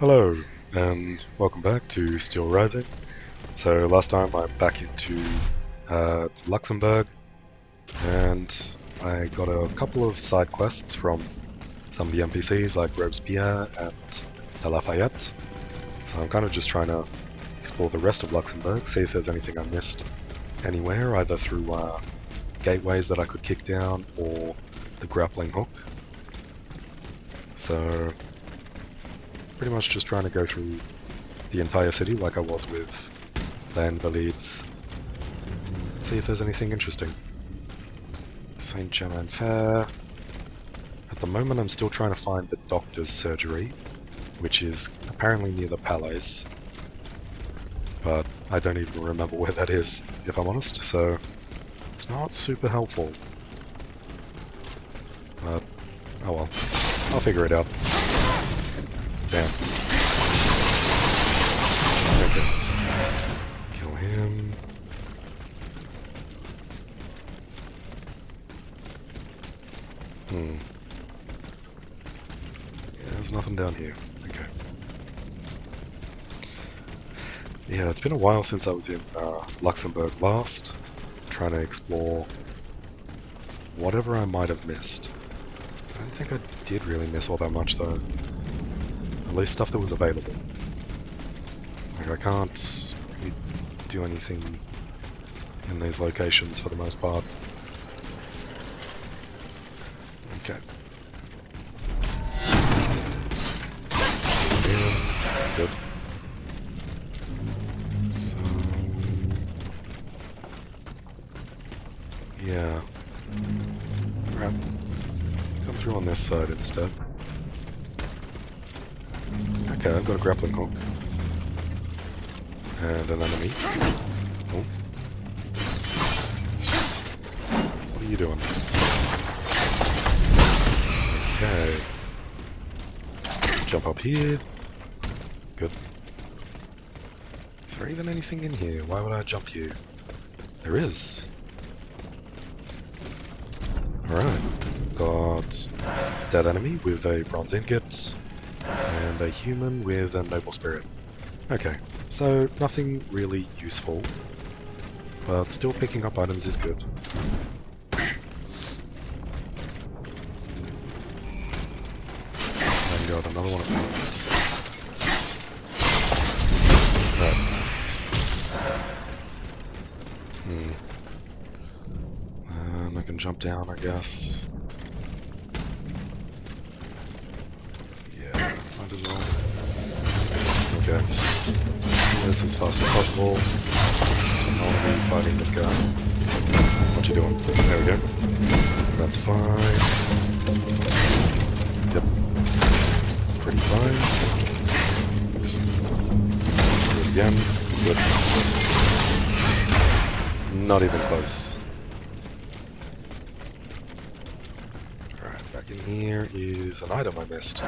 Hello, and welcome back to Steel Rising. So last time I'm back into uh, Luxembourg, and I got a couple of side quests from some of the NPCs like Robespierre and La Lafayette. So I'm kind of just trying to explore the rest of Luxembourg, see if there's anything I missed anywhere, either through uh, gateways that I could kick down or the grappling hook. So pretty much just trying to go through the entire city like I was with the Invalides. See if there's anything interesting. St. Germain Fair. At the moment I'm still trying to find the doctor's surgery, which is apparently near the palace. But I don't even remember where that is, if I'm honest, so it's not super helpful. But, oh well, I'll figure it out. Okay. Kill him. Hmm. Yeah, there's nothing down here. Okay. Yeah, it's been a while since I was in uh, Luxembourg last, trying to explore whatever I might have missed. I don't think I did really miss all that much though. Least stuff that was available. Like I can't really do anything in these locations for the most part. Okay. Good. So... Yeah. Right. Come through on this side instead. Okay, I've got a grappling hook. And an enemy. Oh. What are you doing? Okay. Jump up here. Good. Is there even anything in here? Why would I jump you? There is. Alright. Got that enemy with a bronze ingot and a human with a noble spirit. Okay, so nothing really useful, but still picking up items is good. This as fast as possible. To be fighting this guy. What you doing? There we go. That's fine. Yep. That's pretty fine. It again. Good. Not even close. Alright, back in here is an item I missed.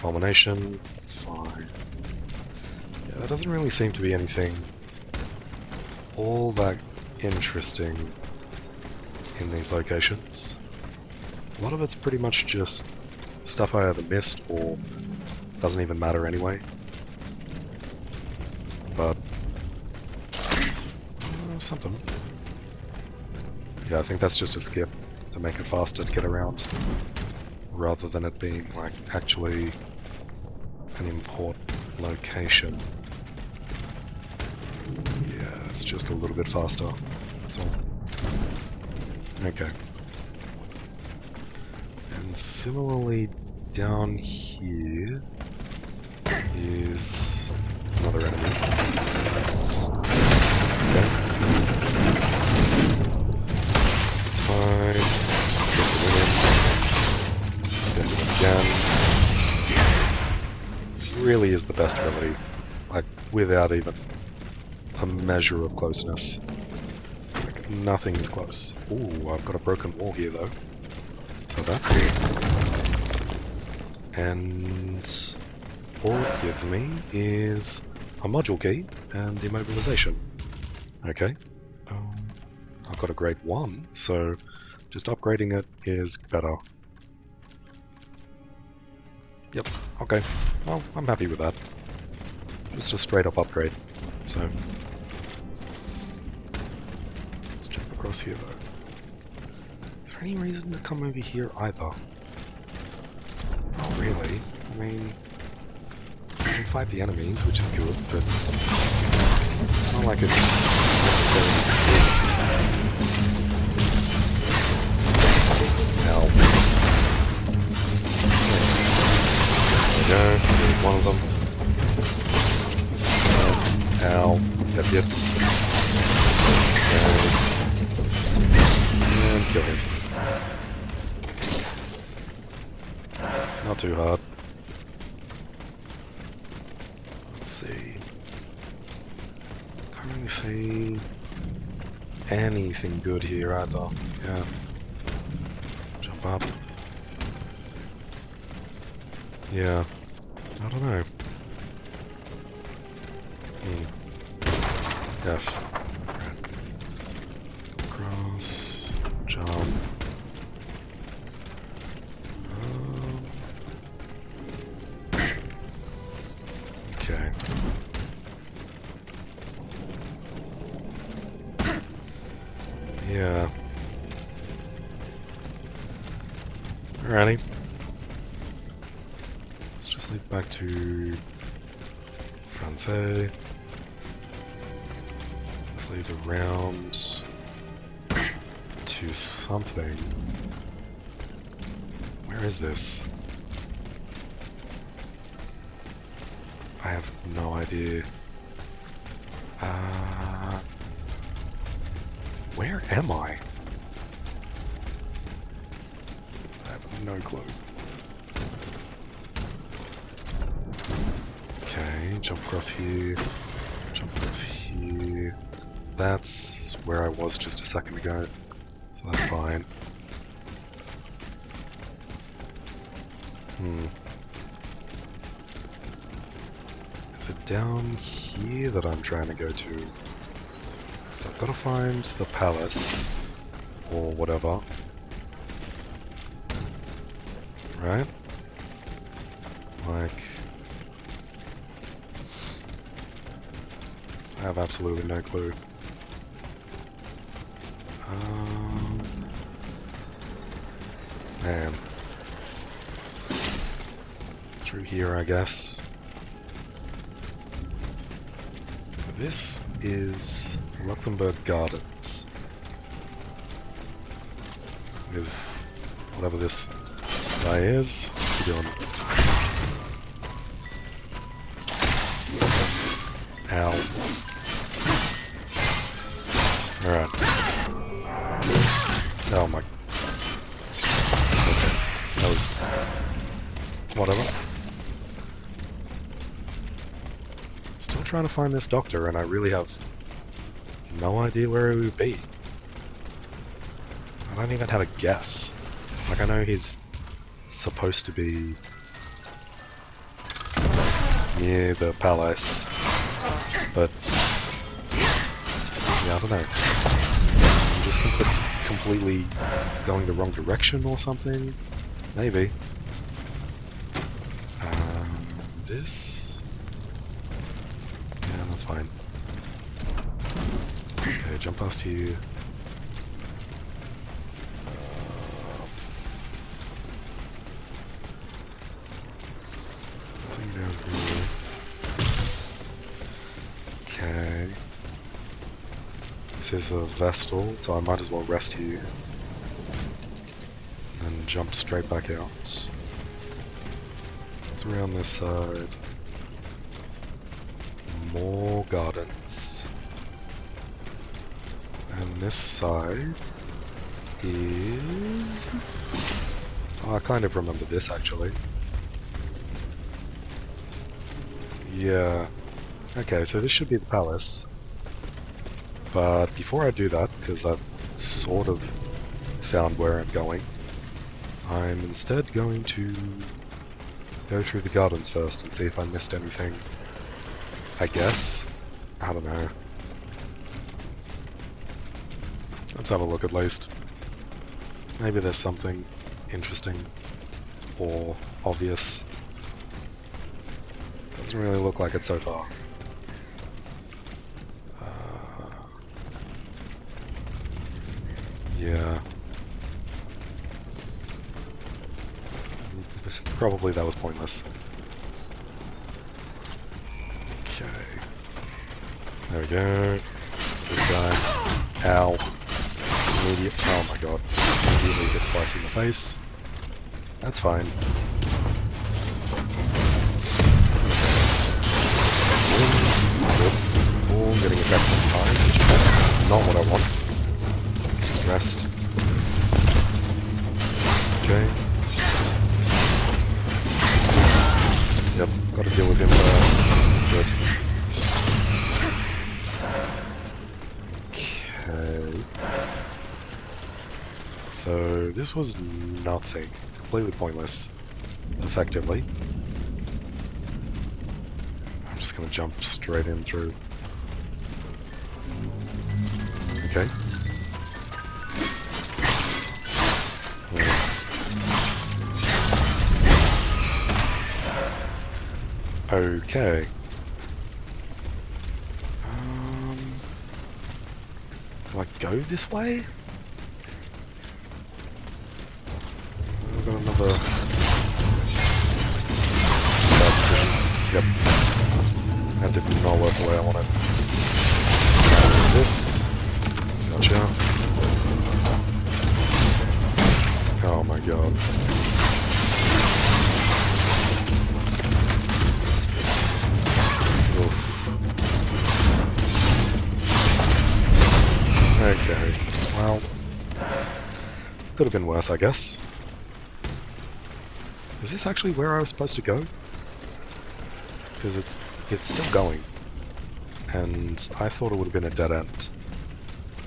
Fulmination, that's fine. Yeah, there doesn't really seem to be anything all that interesting in these locations. A lot of it's pretty much just stuff I either missed or doesn't even matter anyway. But uh, something. Yeah, I think that's just a skip to make it faster to get around rather than it being like actually an import location. Yeah, it's just a little bit faster. That's all. Okay. And similarly down here is another enemy. Okay. It's fine. Let's get it again really is the best ability, like without even a measure of closeness. Like, nothing is close. Ooh, I've got a broken wall here though, so that's good. And all it gives me is a module key and immobilization. Okay, um, I've got a grade 1, so just upgrading it is better. Yep, okay. Well, I'm happy with that. Just a straight up upgrade. So. Let's jump across here though. Is there any reason to come over here either? Not really. I mean, you can fight the enemies, which is good, but it's not like it's necessarily Ow. There we go, one of them. Uh, ow, that hits. And kill him. Not too hard. Let's see. Can't really see anything good here either. Yeah. Jump up. Yeah. Hmm. The round to something. Where is this? I have no idea. That's where I was just a second ago. So that's fine. Hmm. Is it down here that I'm trying to go to? So I've got to find the palace, or whatever. Right? Like... I have absolutely no clue. Man. Through here, I guess. This is Luxembourg Gardens. With whatever this guy is. What's he doing? Ow. Alright. Oh my. Was. Whatever. Still trying to find this doctor, and I really have no idea where he would be. I don't even have a guess. Like, I know he's supposed to be near the palace, but yeah, I don't know. I'm just complete, completely going the wrong direction or something? Maybe. Um, this? Yeah, that's fine. Okay, jump past you. Okay. This is a Vestal, so I might as well rest here. And jump straight back out. It's around this side. More gardens. And this side is... Oh, I kind of remember this actually. Yeah. Okay, so this should be the palace. But before I do that, because I've sort of found where I'm going, I'm instead going to go through the gardens first and see if I missed anything. I guess. I don't know. Let's have a look at least. Maybe there's something interesting or obvious Doesn't really look like it so far. Uh, yeah. Probably that was pointless. Okay. There we go. This guy. Ow. Immediate. Oh my god. Immediately get twice in the face. That's fine. Oh, getting attacked from behind, which is not what I want. Rest. Okay. Deal with him first. Good. Okay. So, this was nothing. Completely pointless. Effectively. I'm just gonna jump straight in through. Okay. Um, do I go this way? I've got another. Yep. That did not work the way I wanted. This. Gotcha. Oh my god. Okay, well, could have been worse, I guess. Is this actually where I was supposed to go? Because it's it's still going, and I thought it would have been a dead end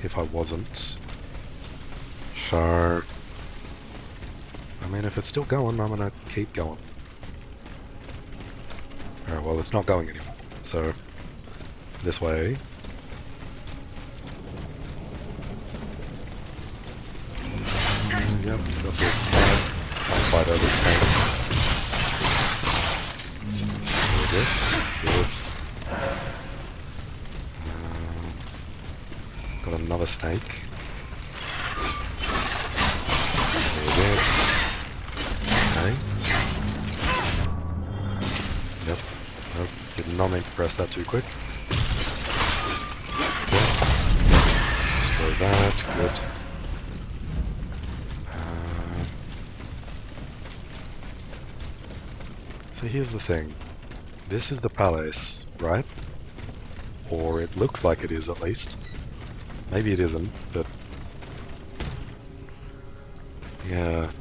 if I wasn't. So... I mean, if it's still going, I'm gonna keep going. Alright, well, it's not going anymore, so this way. Fight over snake. Do this. Good. Um, got another snake. Okay. Yep. Nope. Did not mean to press that too quick. Destroy that. Good. So here's the thing. This is the palace, right? Or it looks like it is, at least. Maybe it isn't, but... Yeah...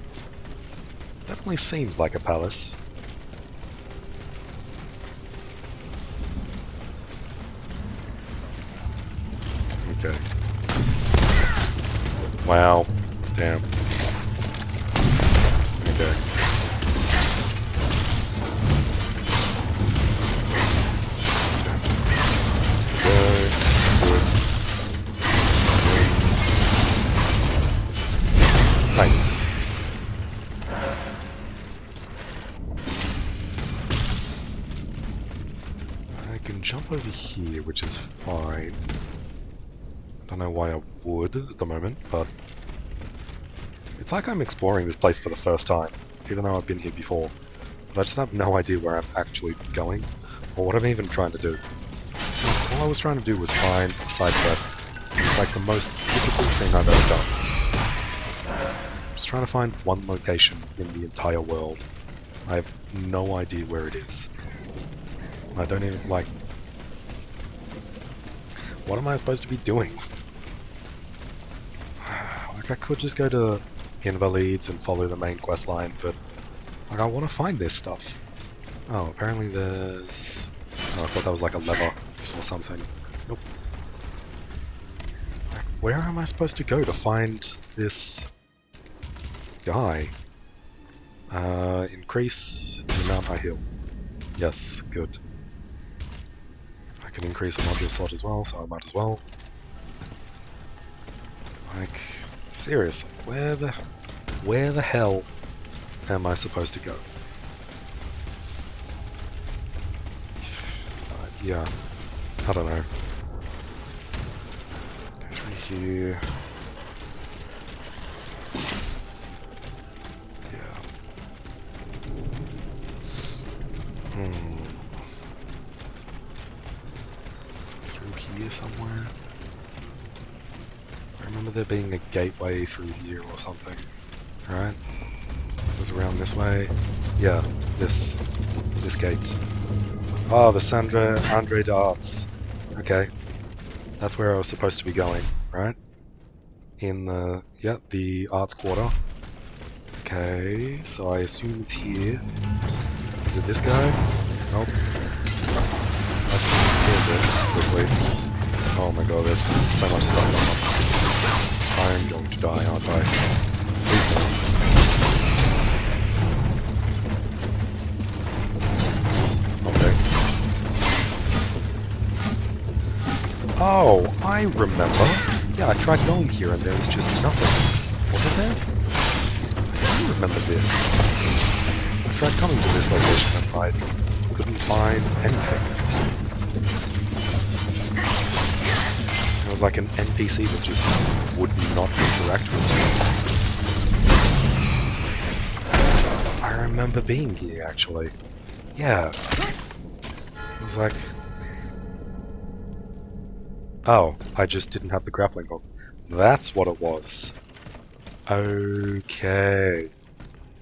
Definitely seems like a palace. Okay. Wow. Damn. Okay. I can jump over here, which is fine. I don't know why I would at the moment, but... It's like I'm exploring this place for the first time, even though I've been here before. But I just have no idea where I'm actually going, or what I'm even trying to do. All I was trying to do was find a side quest. It's like the most difficult thing I've ever done. Just trying to find one location in the entire world. I have no idea where it is. I don't even, like... What am I supposed to be doing? like, I could just go to Invalides and follow the main quest line, but... Like, I want to find this stuff. Oh, apparently there's... Oh, I thought that was like a lever or something. Nope. Like, where am I supposed to go to find this guy? Uh, increase the amount I heal. Yes, good. I can increase a module slot as well, so I might as well. Like, seriously, where the, where the hell am I supposed to go? yeah. I don't know. Go through here. Through here somewhere. I remember there being a gateway through here or something. Right? It was around this way. Yeah, this. This gate. Oh, the Sandra Andre Darts. Okay. That's where I was supposed to be going, right? In the, yeah, the arts quarter. Okay, so I assume it's here. Is it this guy? Nope. Let's get this quickly. Oh my god, there's so much stuff. I'm going to die, aren't I? Okay. Oh, I remember. Yeah, I tried going here and there was just nothing. Wasn't there? I remember this. I tried coming to this location and I couldn't find anything. It was like an NPC that just would not interact with me. I remember being here, actually. Yeah. It was like... Oh, I just didn't have the grappling hook. That's what it was. Okay.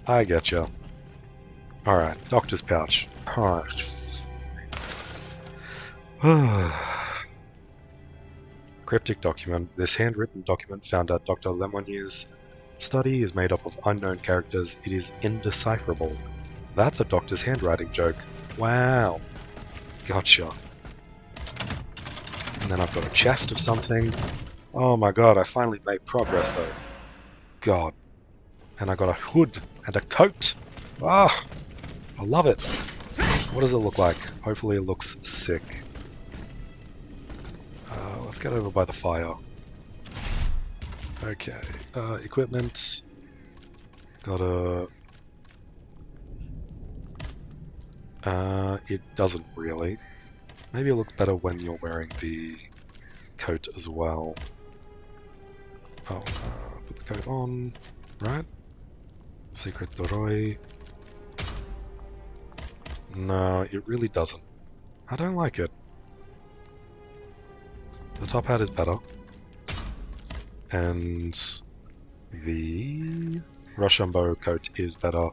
I getcha. Alright, Doctor's Pouch. Alright. Cryptic document. This handwritten document found at Dr. Le Monnier's study is made up of unknown characters. It is indecipherable. That's a doctor's handwriting joke. Wow. Gotcha. And then I've got a chest of something. Oh my god, I finally made progress though. God. And I got a hood and a coat. Ah! I love it. What does it look like? Hopefully it looks sick. Uh, let's get over by the fire. Okay. Uh, equipment. Got a... Uh, it doesn't really. Maybe it looks better when you're wearing the coat as well. Oh, uh, put the coat on, right? Secret du Roi. No, it really doesn't. I don't like it. The top hat is better. And the Rochambeau coat is better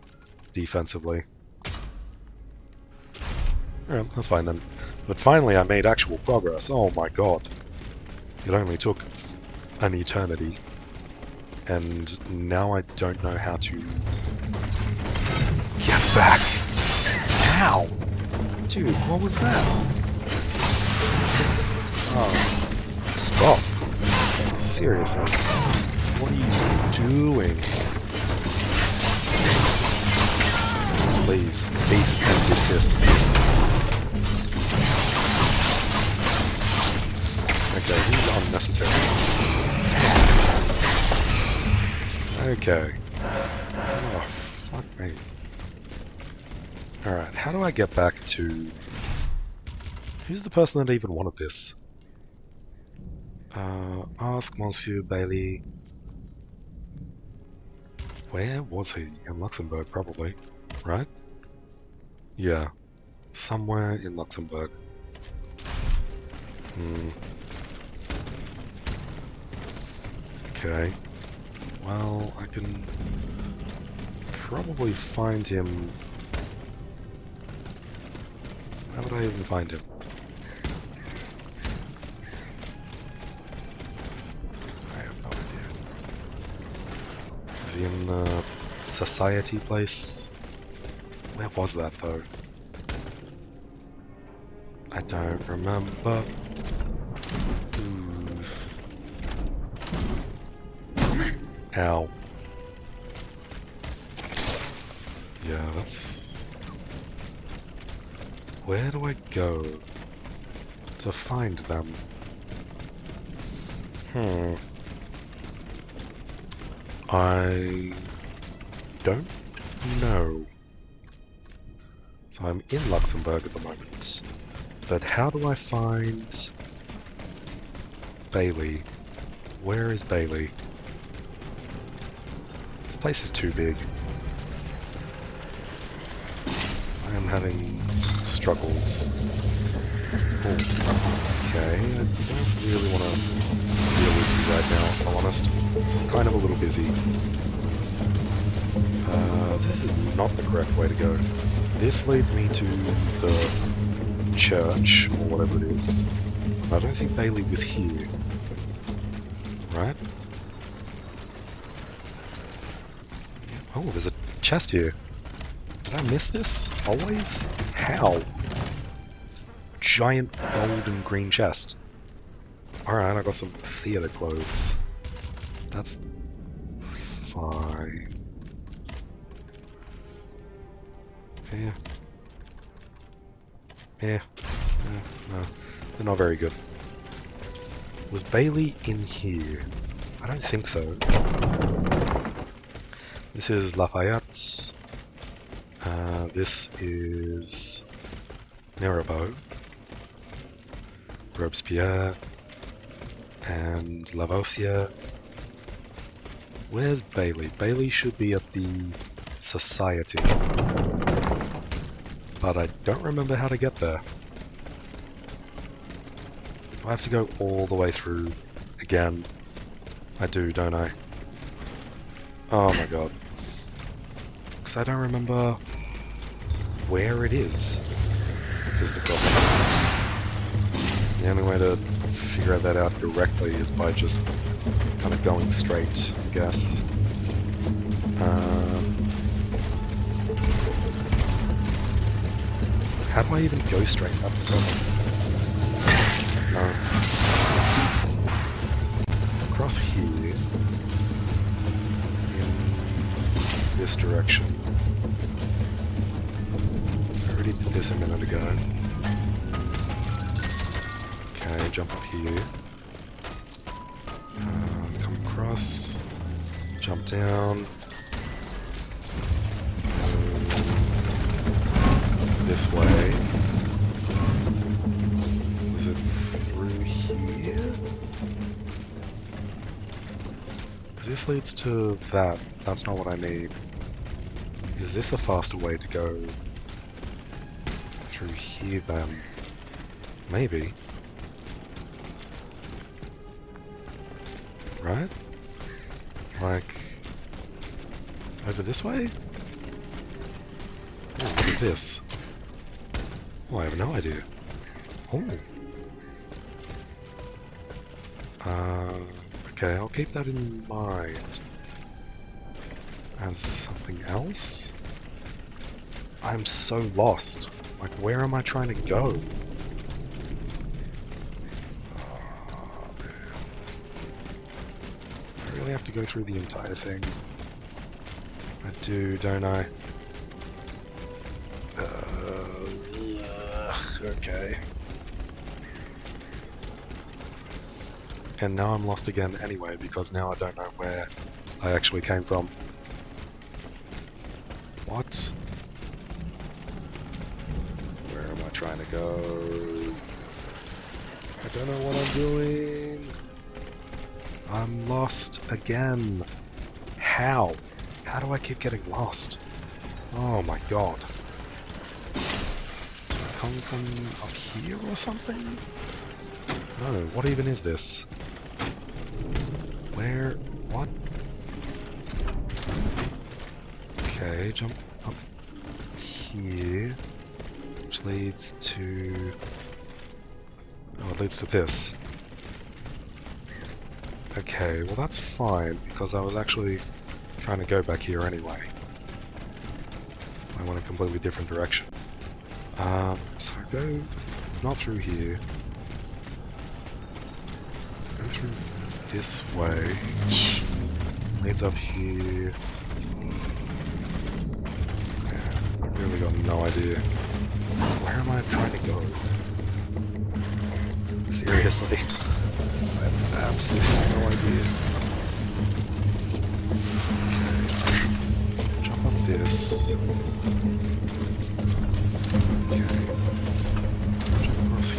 defensively. Alright, that's fine then. But finally I made actual progress. Oh my god. It only took an eternity. And now I don't know how to... Get back! Ow! Dude, what was that? Oh. Stop. Seriously. What are you doing? Please, cease and desist. Okay, he's unnecessary. Okay. Oh, fuck me. Alright, how do I get back to... Who's the person that even wanted this? Uh, ask Monsieur Bailly... Where was he? In Luxembourg, probably. Right? Yeah. Somewhere in Luxembourg. Hmm. Okay. Well, I can probably find him. How would I even find him? I have no idea. Is he in the society place? Where was that though? I don't remember. Ow. Where do I go to find them? Hmm. I don't know. So I'm in Luxembourg at the moment. but how do I find Bailly? Where is Bailly? This place is too big. I am having struggles. Oh, okay, I don't really want to deal with you right now, if I'm honest. I'm kind of a little busy. Uh, this is not the correct way to go. This leads me to the church, or whatever it is. I don't think Bailly was here. Right? Oh, there's a chest here. Did I miss this? Always? How? Giant gold and green chest. Alright, I got some theater clothes. That's fine. Yeah. Yeah. No. They're not very good. Was Bailly in here? I don't think so. This is Lafayette. Uh, this is Mirabeau. Robespierre. And Lavoisier. Where's Bailly? Bailly should be at the Society. But I don't remember how to get there. I have to go all the way through again? I do, don't I? Oh my god. Because I don't remember where it is. Is the problem. The only way to figure that out directly is by just kind of going straight, I guess. Um, how do I even go straight? That's the problem. No. So across here, in this direction. Already did this a minute ago. Okay, jump up here. Um, come across. Jump down. This way. Is it through here? This leads to that. That's not what I need. Is this a faster way to go through here then? Maybe. Right? Like... Over this way? Oh, what is this? Oh, I have no idea. Oh. Uh, okay, I'll keep that in mind. As something else? I'm so lost. Like, where am I trying to go? Oh. I really have to go through the entire thing. I do, don't I? Uh, okay. And now I'm lost again anyway, because now I don't know where I actually came from. What? Where am I trying to go? I don't know what I'm doing. I'm lost again. How? How do I keep getting lost? Oh my god. Come from up here or something? No, what even is this? Where? What? Okay, jump up here, leads to... Oh, it leads to this. Okay, well that's fine, because I was actually trying to go back here anyway. I went a completely different direction. Um, so go not through here. Go through this way, which leads up here. Yeah, I really got no idea. Where am I trying to go? Seriously? I have absolutely no idea. Jump up this. Okay. Jump across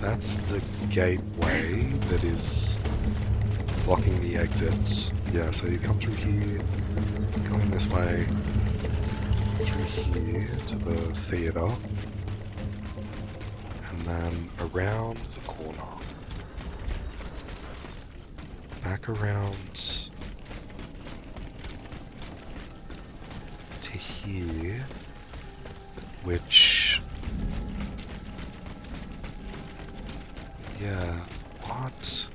that's the gateway that is blocking the exit. Yeah, so you come through here, going this way, here to the theatre, and then around the corner. Back around to here, which Yeah, what?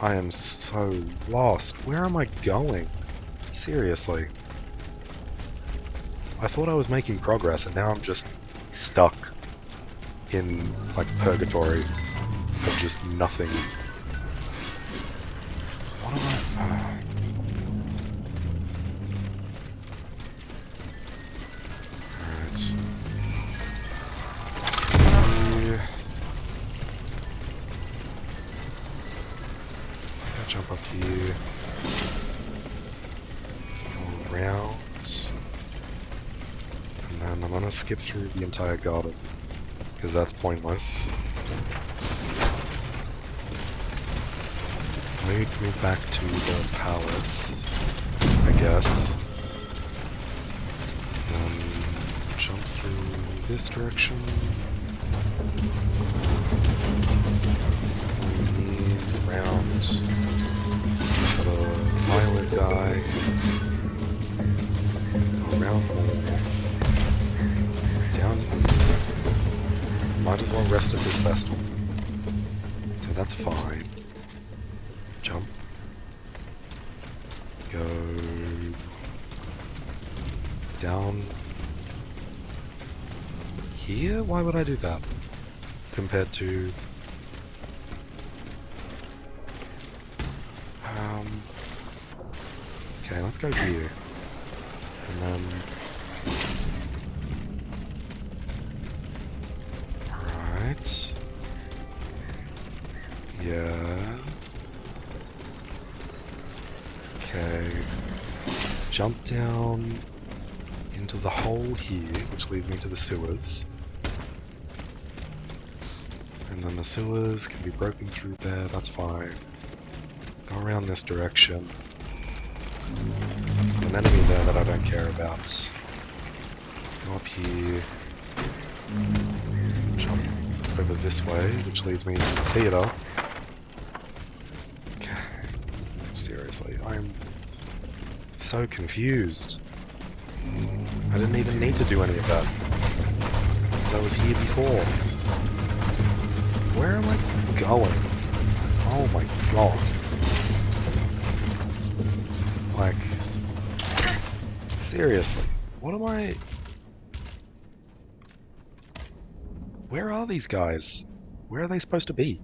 I am so lost. Where am I going? Seriously. I thought I was making progress and now I'm just stuck in, like, purgatory of just nothing. Skip through the entire garden. Because that's pointless. Lead me back to the palace, I guess. Um, jump through this direction. Around the violet guy. Around Might as well rest at this Vestal. So that's fine. Jump. Go down here? Why would I do that? Compared to... Um... Okay, let's go here. And then... down into the hole here, which leads me to the sewers. And then the sewers can be broken through there, that's fine. Go around this direction. An enemy there that I don't care about. Go up here. Jump over this way, which leads me to the theatre. Okay. Seriously, I'm so confused. I didn't even need to do any of that. Because I was here before. Where am I going? Oh my god. Like, seriously, what am I... Where are these guys? Where are they supposed to be?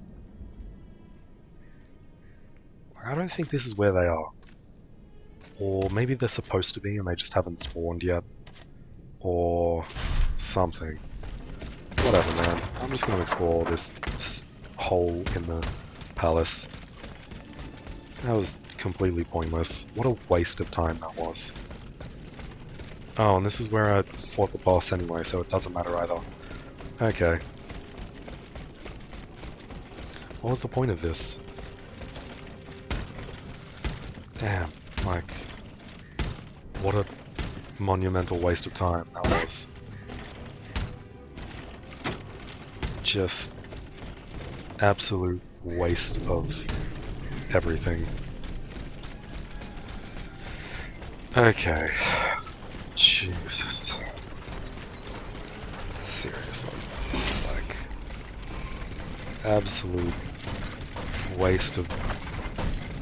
I don't think this is where they are. Or maybe they're supposed to be and they just haven't spawned yet. Or something. Whatever, man. I'm just gonna explore this hole in the palace. That was completely pointless. What a waste of time that was. Oh, and this is where I fought the boss anyway, so it doesn't matter either. Okay. What was the point of this? Damn, like... What a monumental waste of time that was. Just... Absolute waste of everything. Okay. Jesus. Seriously. Like... Absolute waste of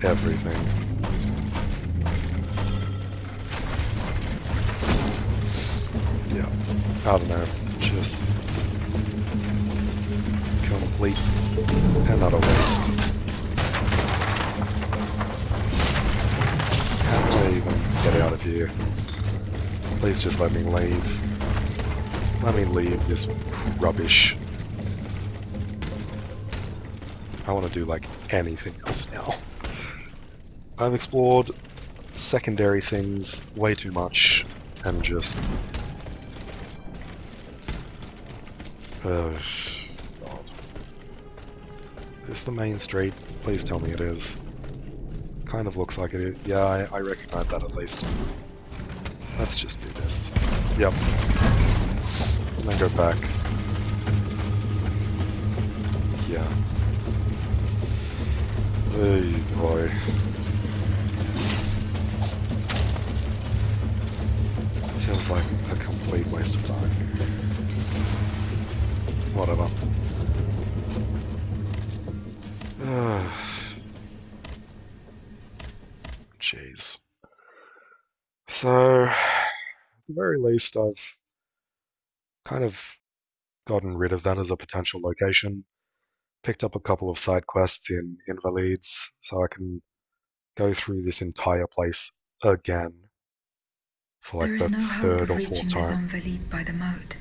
everything. I don't know, just complete and utter waste. How do I even get out of here? Please just let me leave. Let me leave this rubbish. I want to do like anything else now. I've explored secondary things way too much and just Is this the main street? Please tell me it is. Kind of looks like it is. Yeah, I, I recognize that at least. Let's just do this. Yep. And then go back. Yeah. Hey boy. Feels like a complete waste of time. Whatever. Jeez. So, at the very least, I've kind of gotten rid of that as a potential location. Picked up a couple of side quests in Invalides, so I can go through this entire place again for like there is the no third of or fourth time. Invalides by the moat.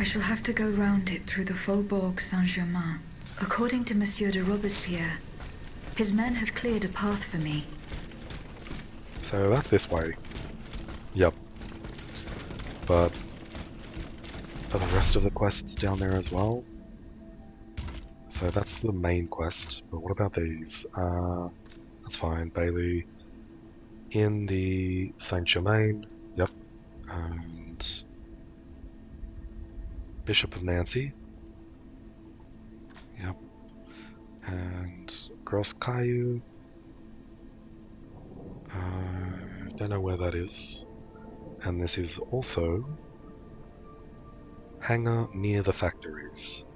I shall have to go round it through the Faubourg Saint-Germain. According to Monsieur de Robespierre, his men have cleared a path for me. So that's this way. Yep. But are the rest of the quests down there as well? So that's the main quest, but what about these? Uh, that's fine. Bailly in the Saint Germain. Yep. And Bishop of Nancy. Yep. And Gros Caillou. Uh, don't know where that is. And this is also hangar near the factories.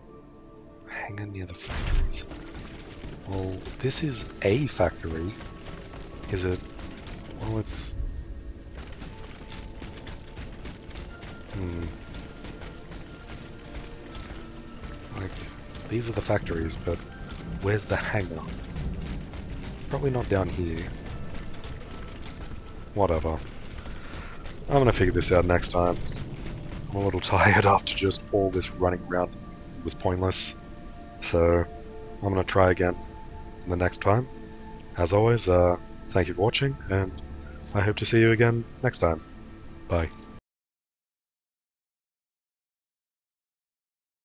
Hangar near the factories. Well, this is a factory. Is it? Well, it's. Hmm. These are the factories, but where's the hangar? Probably not down here. Whatever. I'm gonna figure this out next time. I'm a little tired after just all this running around it was pointless. So I'm gonna try again the next time. As always, uh, thank you for watching, and I hope to see you again next time. Bye.